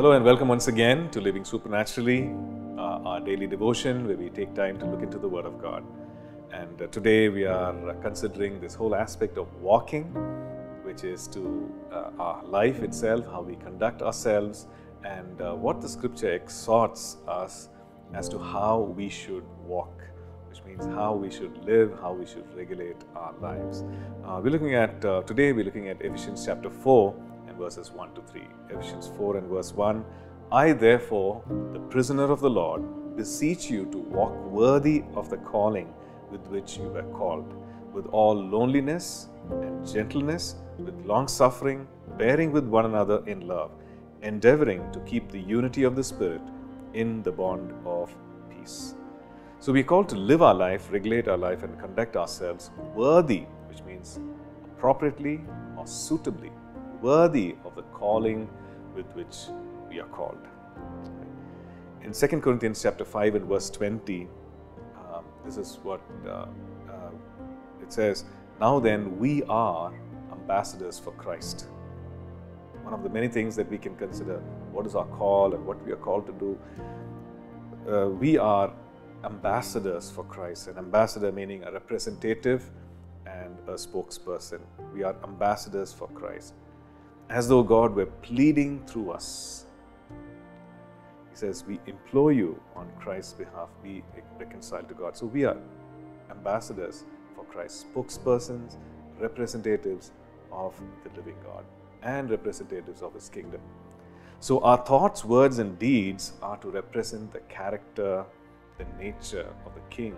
Hello and welcome once again to Living Supernaturally, uh, our daily devotion where we take time to look into the Word of God. And uh, today we are considering this whole aspect of walking, which is to uh, our life itself, how we conduct ourselves, and uh, what the Scripture exhorts us as to how we should walk, which means how we should live, how we should regulate our lives. Uh, we're looking at uh, today. We're looking at Ephesians chapter four and verses one to three. Ephesians four and verse one. I therefore, the prisoner of the Lord, beseech you to walk worthy of the calling with which you were called, with all loneliness and gentleness, with long suffering, bearing with one another in love, endeavoring to keep the unity of the Spirit in the bond of peace. So we're called to live our life, regulate our life, and conduct ourselves worthy, which means appropriately or suitably, worthy of the calling with which we are called. In 2 Corinthians chapter 5 and verse 20, um, this is what uh, uh, it says Now then, we are ambassadors for Christ. One of the many things that we can consider what is our call and what we are called to do. Uh, we are ambassadors for Christ, an ambassador meaning a representative and a spokesperson. We are ambassadors for Christ, as though God were pleading through us. He says, We implore you on Christ's behalf, be reconciled to God. So we are ambassadors for Christ, spokespersons, representatives of the living God, and representatives of His kingdom. So our thoughts, words, and deeds are to represent the character, the nature of the King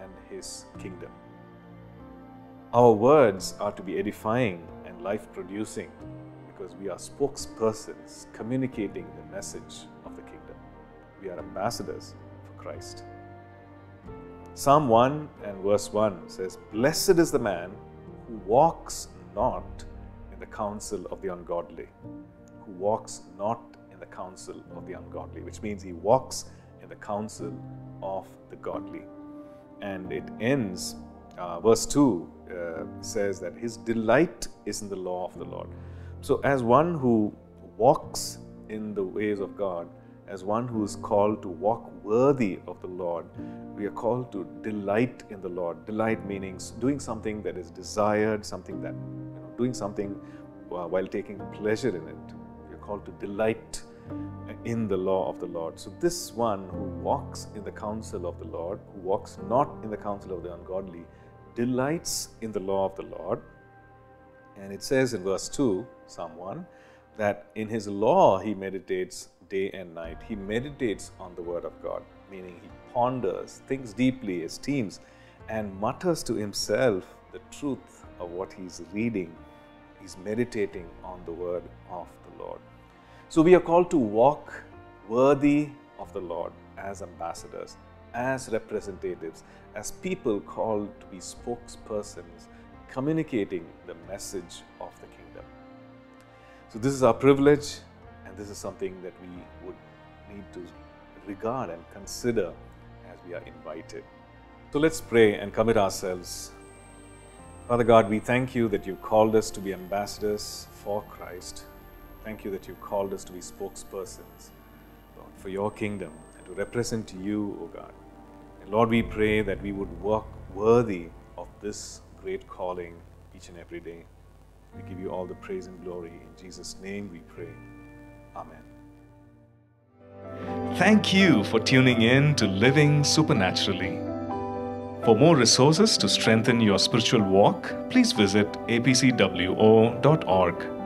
and His kingdom. Our words are to be edifying and life producing because we are spokespersons communicating the message of the kingdom. We are ambassadors for Christ. Psalm 1 and verse 1 says, Blessed is the man who walks not in the counsel of the ungodly, who walks not in the counsel of the ungodly, which means he walks in the counsel of the godly. And it ends, uh, verse 2 uh, says that his delight is in the law of the Lord. So, as one who walks in the ways of God, as one who is called to walk worthy of the Lord, we are called to delight in the Lord. Delight meaning doing something that is desired, something that, you know, doing something uh, while taking pleasure in it. We are called to delight in the law of the Lord. So, this one who walks in the counsel of the Lord, who walks not in the counsel of the ungodly, delights in the law of the Lord. And it says in verse 2, Psalm 1, that in his law he meditates day and night. He meditates on the word of God, meaning he ponders, thinks deeply, esteems, and mutters to himself the truth of what he's reading. He's meditating on the word of the Lord. So we are called to walk worthy of the Lord as ambassadors, as representatives, as people called to be spokespersons, communicating the message of the kingdom. So this is our privilege, and this is something that we would need to regard and consider as we are invited. So let's pray and commit ourselves. Father God, we thank you that you called us to be ambassadors for Christ. Thank you that you called us to be spokespersons Lord, for your kingdom and to represent you, O God. And Lord, we pray that we would walk worthy of this great calling each and every day. We give you all the praise and glory. In Jesus' name we pray. Amen. Thank you for tuning in to Living Supernaturally. For more resources to strengthen your spiritual walk, please visit apcwo.org.